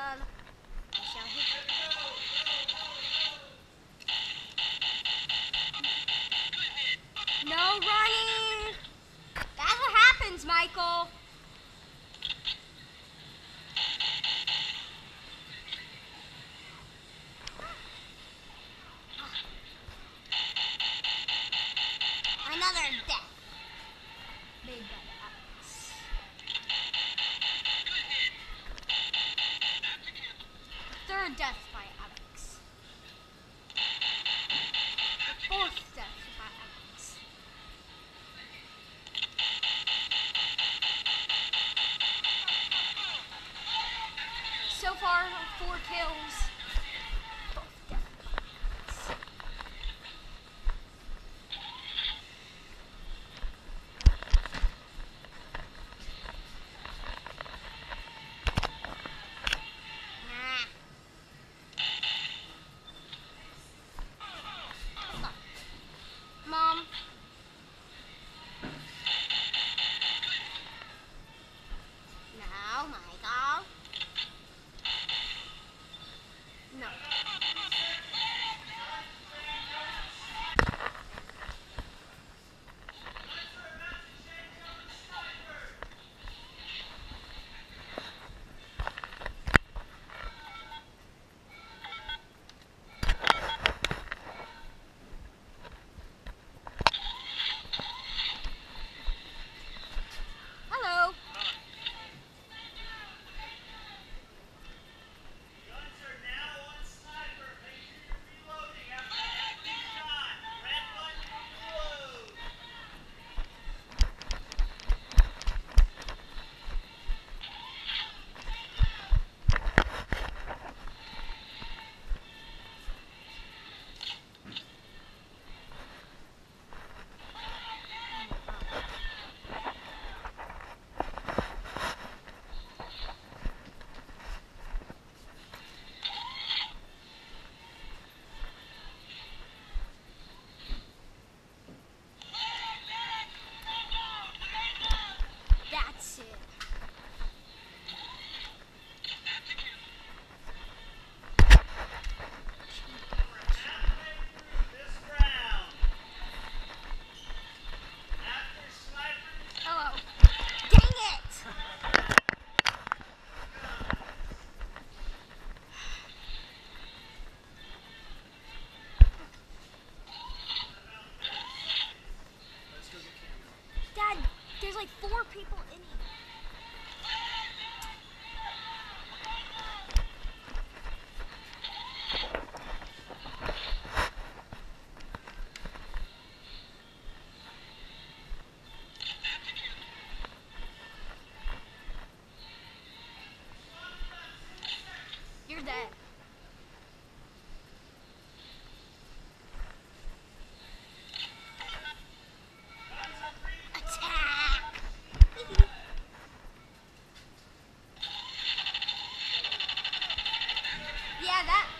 um, No running! That's what happens, Michael. Another death. by Alex. Both by Alex. So far, four kills. だいやだ。